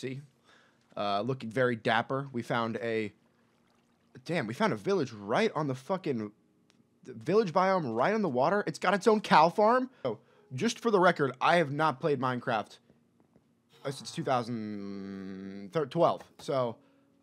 See, uh, looking very dapper. We found a, damn, we found a village right on the fucking village biome, right on the water. It's got its own cow farm. Oh, just for the record, I have not played Minecraft since 2012. So,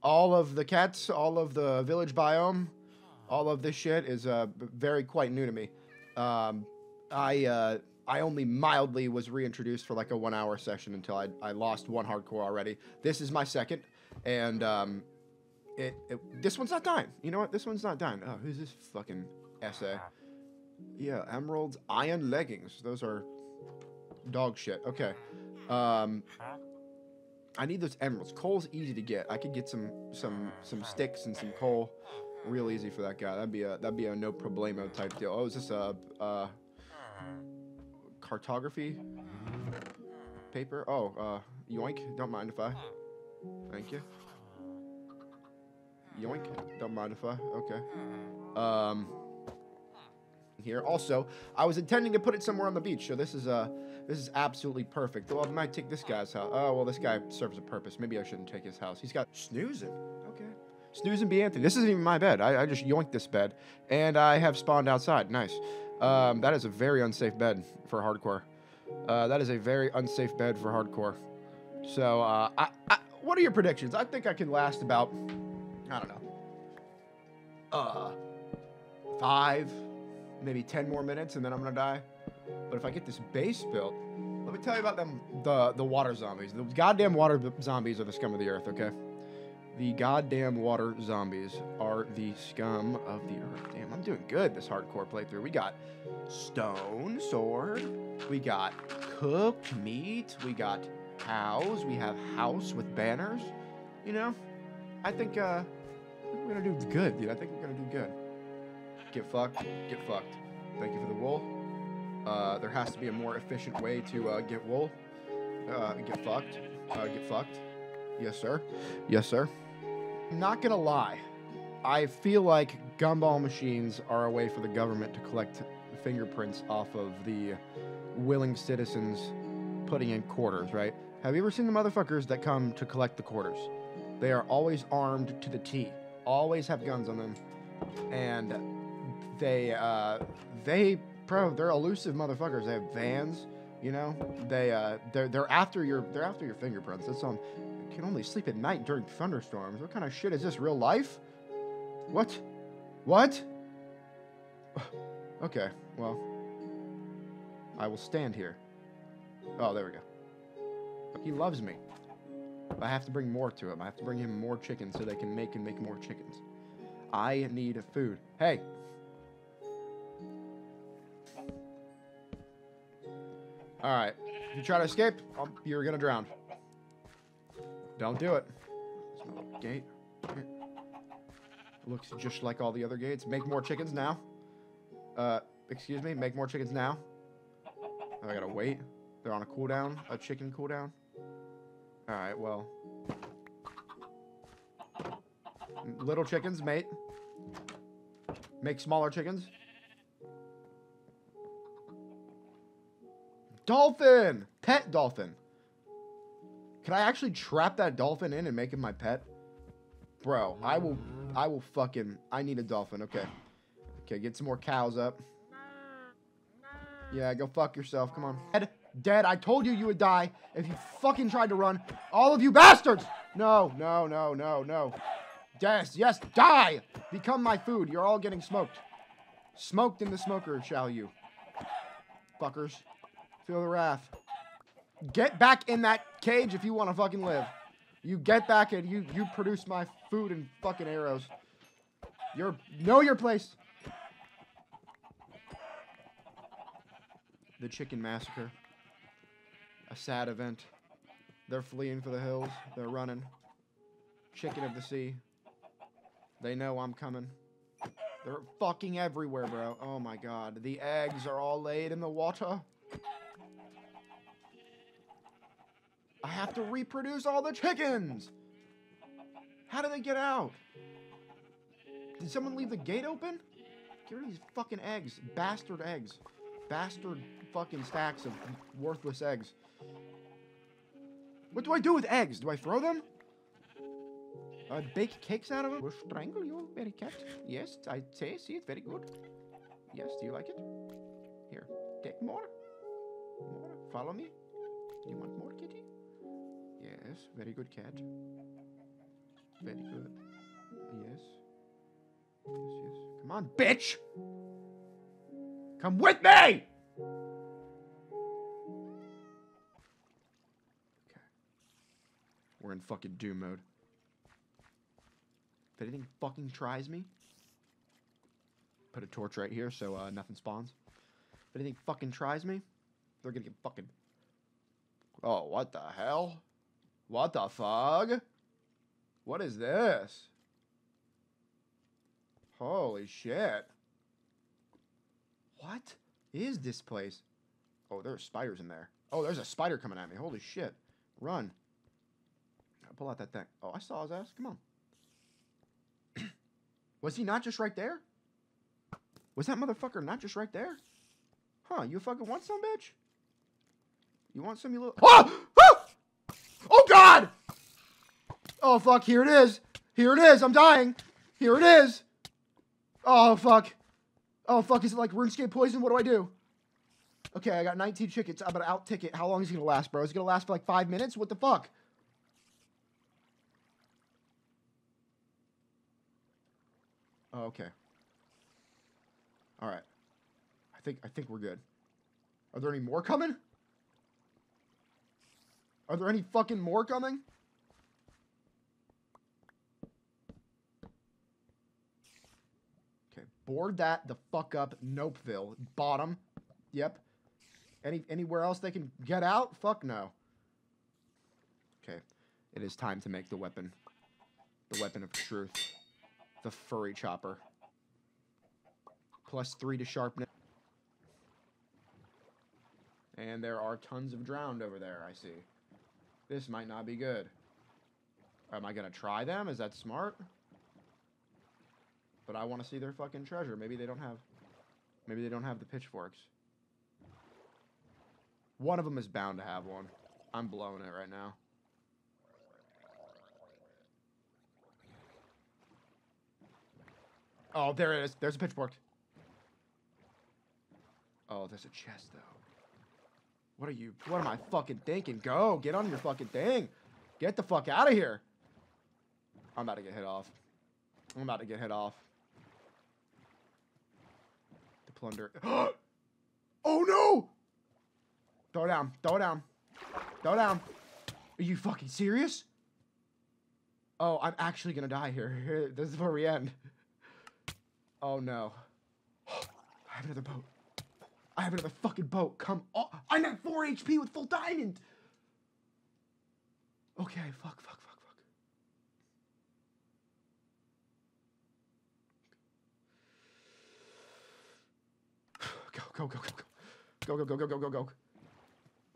all of the cats, all of the village biome, all of this shit is uh, very quite new to me. Um, I uh, I only mildly was reintroduced for like a one hour session until I, I lost one hardcore already. This is my second, and um, it, it this one's not dying. You know what? This one's not dying. Oh, who's this fucking essay? Yeah, emeralds, iron leggings. Those are dog shit. Okay. Um, I need those emeralds. Coal's easy to get. I could get some some some sticks and some coal, real easy for that guy. That'd be a that'd be a no problemo type deal. Oh, is this a uh, cartography paper? Oh, uh, yoink. Don't mind if I. Thank you. Yoink. Don't mind if I. Okay. Um. Here. Also, I was intending to put it somewhere on the beach, so this is uh this is absolutely perfect. Well, I might take this guy's house. Oh, well, this guy serves a purpose. Maybe I shouldn't take his house. He's got snoozing. Okay. Snooze and be Anthony. This isn't even my bed. I, I just yoinked this bed, and I have spawned outside. Nice. Um, that is a very unsafe bed for hardcore. Uh, that is a very unsafe bed for hardcore. So, uh, I, I, what are your predictions? I think I can last about, I don't know, uh, five, maybe ten more minutes, and then I'm gonna die. But if I get this base built, let me tell you about them the the water zombies. The goddamn water zombies are the scum of the earth. Okay, the goddamn water zombies are the scum of the earth. Damn, I'm doing good this hardcore playthrough. We got stone sword, we got cooked meat, we got cows, we have house with banners. You know, I think uh, we're gonna do good, dude. I think we're gonna do good. Get fucked, get fucked. Thank you for the wool. Uh, there has to be a more efficient way to uh, get wool. Uh, get fucked. Uh, get fucked. Yes, sir. Yes, sir. I'm Not gonna lie, I feel like gumball machines are a way for the government to collect fingerprints off of the willing citizens putting in quarters, right? Have you ever seen the motherfuckers that come to collect the quarters? They are always armed to the T, always have guns on them, and they, uh, they, bro, they're elusive motherfuckers. They have vans, you know. They, uh, they're they're after your they're after your fingerprints. That's on. Can only sleep at night during thunderstorms. What kind of shit is this? Real life? What? What? Okay, well, I will stand here. Oh, there we go. He loves me. I have to bring more to him. I have to bring him more chickens so they can make and make more chickens. I need food. Hey. All right. If you try to escape, um, you're gonna drown. Don't do it. Gate. Looks just like all the other gates. Make more chickens now. Uh, excuse me. Make more chickens now. Oh, I gotta wait. They're on a cooldown. A chicken cooldown. All right. Well. Little chickens, mate. Make smaller chickens. Dolphin! Pet dolphin. Can I actually trap that dolphin in and make him my pet? Bro, I will I will fucking I need a dolphin. Okay. Okay, get some more cows up. Yeah, go fuck yourself. Come on. Dead. Dead. I told you you would die if you fucking tried to run. All of you bastards! No, no, no, no, no. Yes, yes, die! Become my food. You're all getting smoked. Smoked in the smoker, shall you? Fuckers. Feel the wrath. Get back in that cage if you want to fucking live. You get back and you you produce my food and fucking arrows. You're know your place. The chicken massacre. A sad event. They're fleeing for the hills. They're running. Chicken of the sea. They know I'm coming. They're fucking everywhere, bro. Oh my god. The eggs are all laid in the water. I have to reproduce all the chickens. How do they get out? Did someone leave the gate open? Get rid of these fucking eggs. Bastard eggs. Bastard fucking stacks of worthless eggs. What do I do with eggs? Do I throw them? Uh, bake cakes out of them? We'll strangle you, very cat. Yes, I say, see it, very good. Yes, do you like it? Here, take more. More, follow me. Do you want more, kitty? Yes, very good cat. Very good. Yes. Yes, yes. Come on, bitch! Come with me! Okay. We're in fucking doom mode. If anything fucking tries me, put a torch right here so uh, nothing spawns. If anything fucking tries me, they're gonna get fucking. Oh, what the hell? What the fuck? What is this? Holy shit. What is this place? Oh, there are spiders in there. Oh, there's a spider coming at me. Holy shit. Run. Pull out that thing. Oh, I saw his ass. Come on. Was he not just right there? Was that motherfucker not just right there? Huh, you fucking want some, bitch? You want some, you little... Oh! Oh! Oh, God! Oh, fuck, here it is. Here it is. I'm dying. Here it is. Oh, fuck. Oh, fuck, is it like RuneScape poison? What do I do? Okay, I got 19 chickens. I'm gonna out ticket. How long is it gonna last, bro? Is it gonna last for like five minutes? What the fuck? Oh, okay. All right. I think I think we're good. Are there any more coming? Are there any fucking more coming? Okay, board that the fuck up, Nopeville. Bottom. Yep. Any anywhere else they can get out? Fuck no. Okay. It is time to make the weapon. The weapon of truth. The furry chopper. Plus three to sharpness. And there are tons of drowned over there, I see. This might not be good. Am I gonna try them? Is that smart? But I want to see their fucking treasure. Maybe they don't have... Maybe they don't have the pitchforks. One of them is bound to have one. I'm blowing it right now. Oh, there it is. There's a pitchfork. Oh, there's a chest, though. What are you... What am I fucking thinking? Go. Get on your fucking thing. Get the fuck out of here. I'm about to get hit off. I'm about to get hit off. Plunder. oh, no! Throw down. Throw down. Throw down. Are you fucking serious? Oh, I'm actually gonna die here. This is where we end. Oh no. I have another boat. I have another fucking boat. Come on. I'm at 4 HP with full diamond. Okay, fuck, fuck, fuck, fuck. Go, go, go, go, go. Go, go, go, go, go.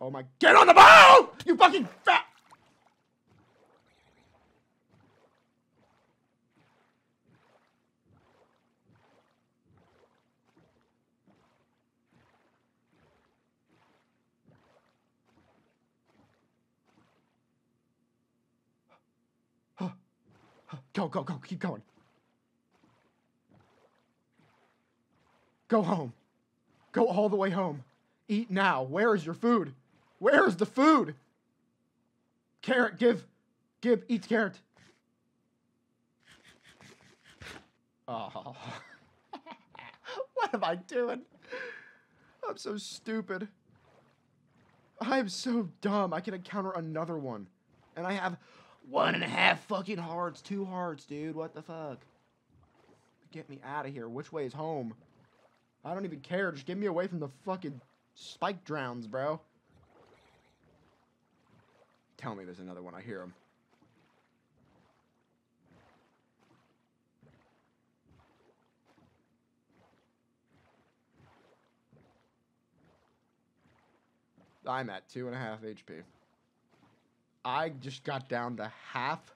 Oh my. Get on the boat! You fucking fat. Go, go, go, keep going. Go home. Go all the way home. Eat now. Where is your food? Where is the food? Carrot, give. Give, eat carrot. Oh. what am I doing? I'm so stupid. I am so dumb. I can encounter another one. And I have one and a half fucking hearts. Two hearts, dude. What the fuck? Get me out of here. Which way is home? I don't even care. Just get me away from the fucking spike drowns, bro. Tell me there's another one. I hear him. I'm at two and a half HP. I just got down to half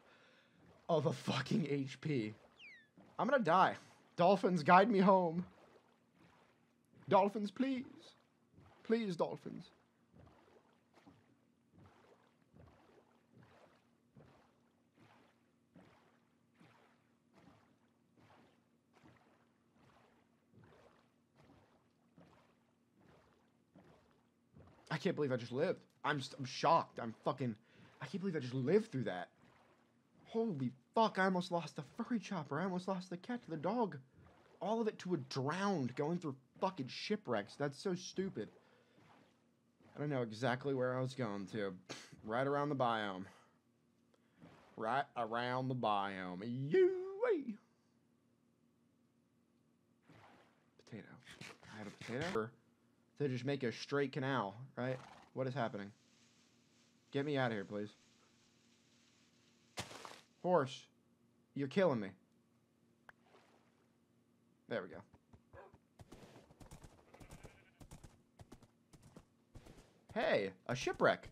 of a fucking HP. I'm gonna die. Dolphins, guide me home. Dolphins, please. Please, dolphins. I can't believe I just lived. I'm, I'm shocked. I'm fucking. I can't believe I just lived through that. Holy fuck, I almost lost the furry chopper. I almost lost the cat the dog. All of it to a drowned going through fucking shipwrecks. That's so stupid. I don't know exactly where I was going to. right around the biome. Right around the biome. You Potato. I have a potato. To just make a straight canal, right? What is happening? Get me out of here, please. Horse, you're killing me. There we go. Hey, a shipwreck.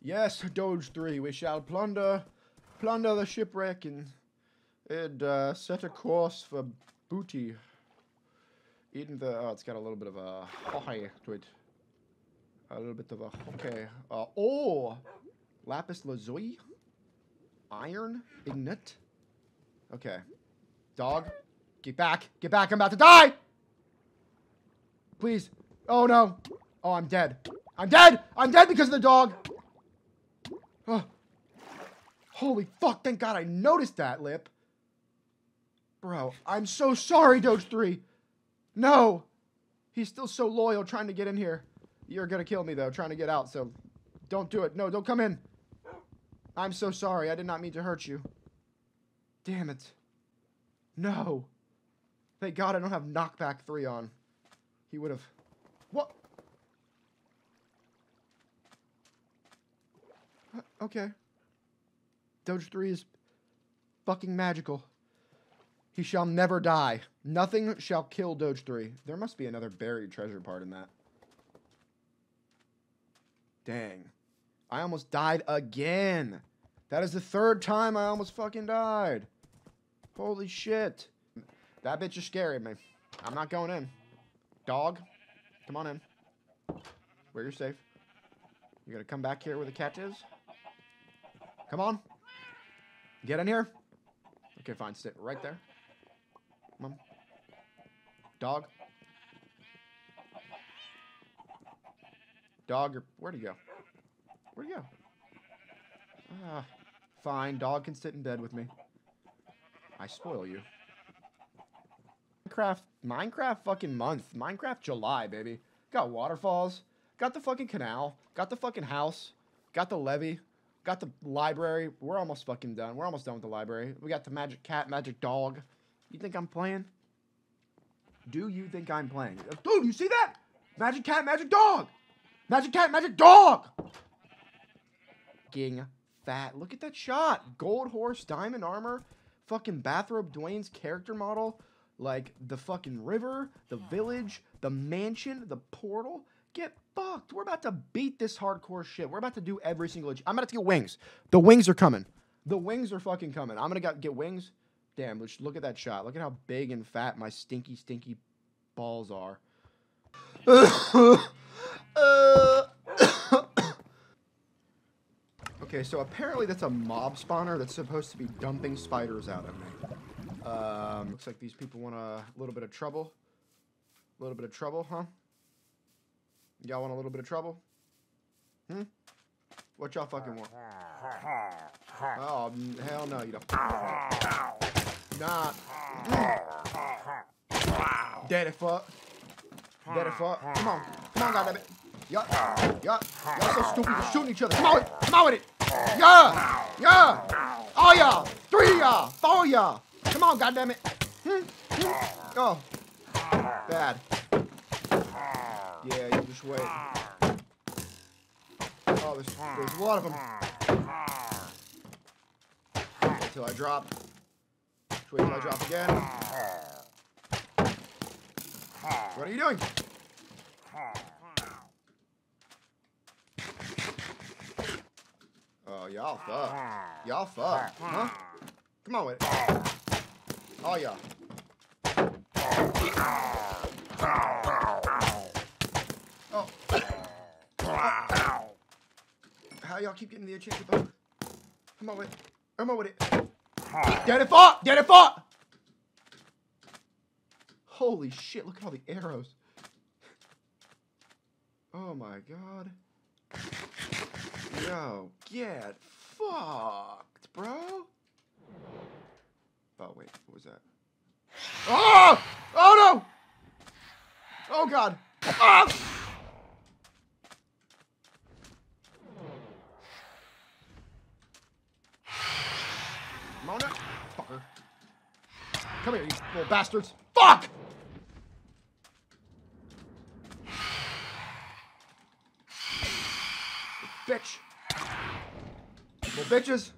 Yes, Doge 3, we shall plunder, plunder the shipwreck and, and uh, set a course for booty. In the, oh, it's got a little bit of a hockey to it. A little bit of a hockey. Uh, oh, lapis lazuli, iron, ignite. Okay, dog, get back, get back, I'm about to die! Please, oh no, oh, I'm dead. I'm dead! I'm dead because of the dog! Oh. Holy fuck, thank God I noticed that, Lip. Bro, I'm so sorry, Doge 3. No! He's still so loyal trying to get in here. You're gonna kill me, though, trying to get out, so don't do it. No, don't come in. I'm so sorry. I did not mean to hurt you. Damn it. No. Thank God I don't have knockback 3 on. He would have... What? Okay. Doge 3 is fucking magical. He shall never die. Nothing shall kill Doge 3. There must be another buried treasure part in that. Dang. I almost died again. That is the third time I almost fucking died. Holy shit. That bitch is scary man. I'm not going in. Dog, come on in. Where you're safe. You gotta come back here where the cat is. Come on. Get in here. Okay, fine. Sit right there. On. Dog. Dog, where'd he go? Where'd he go? Ah, fine. Dog can sit in bed with me. I spoil you. Minecraft, Minecraft fucking month. Minecraft July, baby. Got waterfalls. Got the fucking canal. Got the fucking house. Got the levee. Got the library. We're almost fucking done. We're almost done with the library. We got the magic cat, magic dog. You think I'm playing? Do you think I'm playing? Dude, you see that? Magic cat, magic dog. Magic cat, magic dog. Getting fat. Look at that shot. Gold horse, diamond armor, fucking bathrobe Dwane's character model, like the fucking river, the village, the mansion, the portal. Get fucked. We're about to beat this hardcore shit. We're about to do every single. I'm about to get wings. The wings are coming. The wings are fucking coming. I'm gonna get wings. Damn, look at that shot. Look at how big and fat my stinky, stinky balls are. okay, so apparently that's a mob spawner that's supposed to be dumping spiders out at me. Um, looks like these people want a little bit of trouble. A little bit of trouble, huh? Y'all want a little bit of trouble? Hmm? What y'all fucking want? Oh, hell no, you don't. Nah. Daddy fuck. Daddy fuck. Come on. Come on, goddammit. Y'all, y'all, y'all so stupid. You're shooting each other. Come on. Come on with it. Yeah. Yeah. All y'all. Three y'all. Four y'all. Come on, goddammit. Hmm? Hmm? Oh. Bad. Yeah, you just wait. Oh, there's, there's a lot of them. Until I drop. Just wait till I drop again. What are you doing? Oh, y'all fuck. Y'all fuck. Huh? Come on with it. Oh, y'all. Oh. How y'all keep getting the to vote? Come on with it. Come on with it. Get it fought! Get it fought! Holy shit, look at all the arrows. Oh my god. Yo, get fucked, bro. Oh wait, what was that? Oh! Oh no! Oh god! Ah! Mona, fucker. Come here, you little bastards. Fuck! Bitch. Little bitches.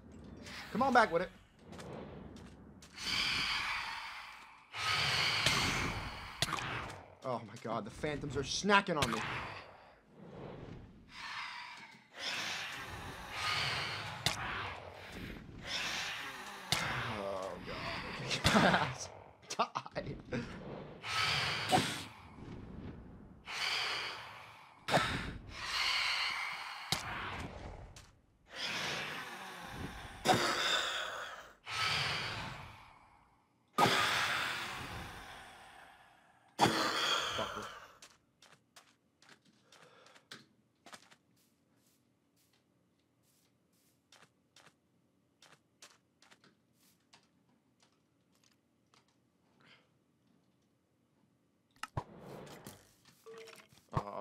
Come on back with it. Oh my god, the phantoms are snacking on me. Oh god. Die. Fucker.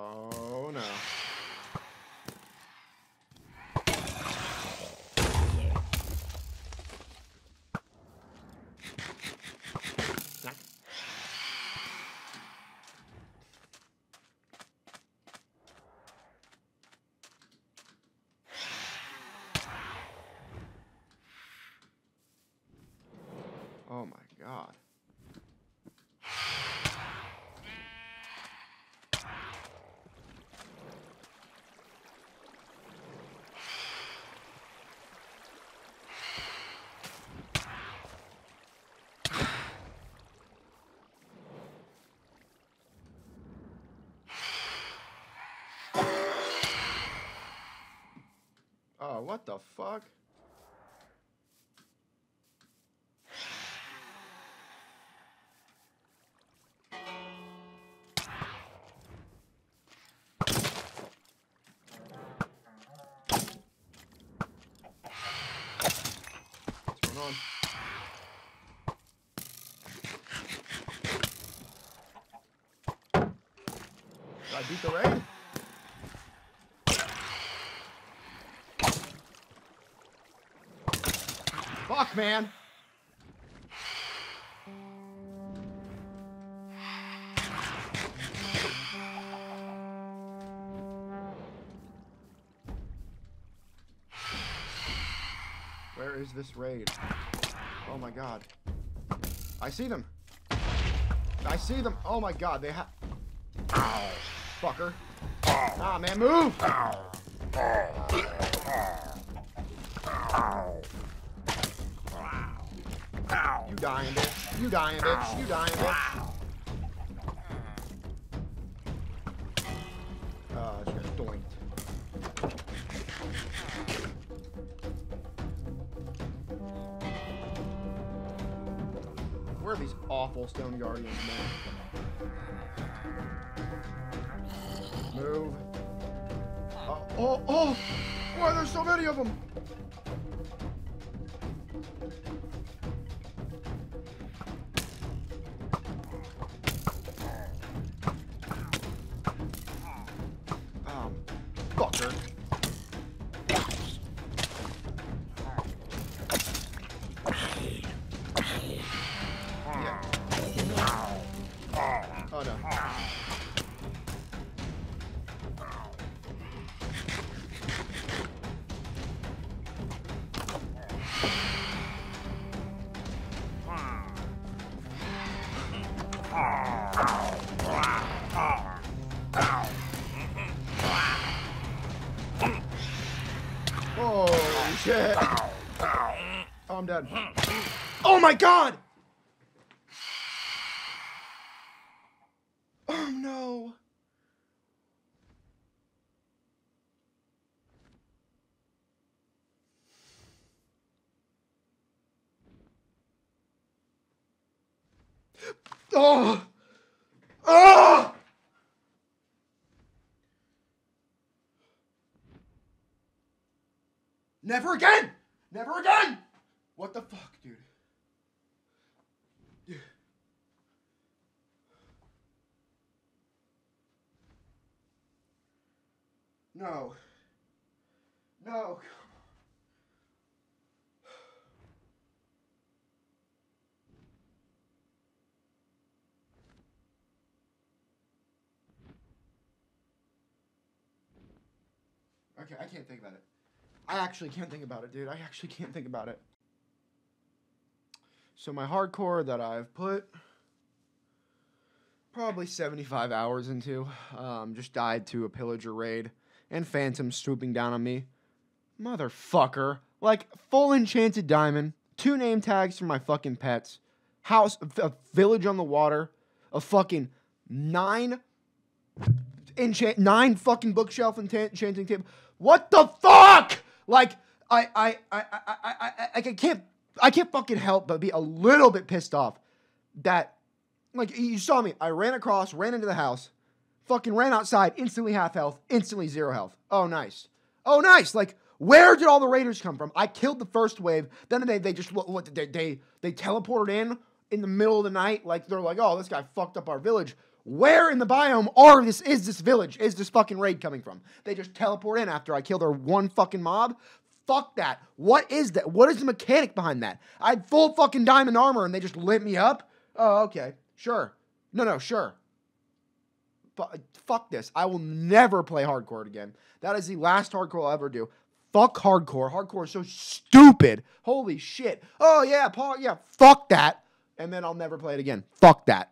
Oh no. Snack. Oh my god. Oh, what the fuck? Fuck, man. Where is this raid? Oh my god. I see them. I see them. Oh my god, they have. Fucker. Ah, man, move! You dying, bitch. You dying, bitch. You dying, bitch. Uh, just got doinked. Where are these awful stone guardians, man? Move. Oh, oh, oh! Why are there so many of them? dead. Oh my god! Oh no! Oh! Oh! Never again! Never again! What the fuck, dude? Dude. No. No. Okay, I can't think about it. I actually can't think about it, dude. I actually can't think about it. So my hardcore that I've put probably 75 hours into um, just died to a pillager raid and phantom swooping down on me. Motherfucker. Like full enchanted diamond, two name tags for my fucking pets, house, a village on the water, a fucking nine enchant nine fucking bookshelf enchanting table. What the fuck? Like I I I I I I, I can't I can't fucking help but be a little bit pissed off that like you saw me. I ran across, ran into the house, fucking ran outside, instantly half health, instantly zero health. Oh nice. Oh nice. Like where did all the raiders come from? I killed the first wave. Then they they just what, they they they teleported in in the middle of the night. Like they're like, oh, this guy fucked up our village. Where in the biome are this is this village? Is this fucking raid coming from? They just teleport in after I kill their one fucking mob. Fuck that. What is that? What is the mechanic behind that? I had full fucking diamond armor and they just lit me up. Oh, okay. Sure. No, no, sure. But uh, fuck this. I will never play hardcore again. That is the last hardcore I'll ever do. Fuck hardcore. Hardcore is so stupid. Holy shit. Oh yeah, Paul. Yeah, fuck that. And then I'll never play it again. Fuck that.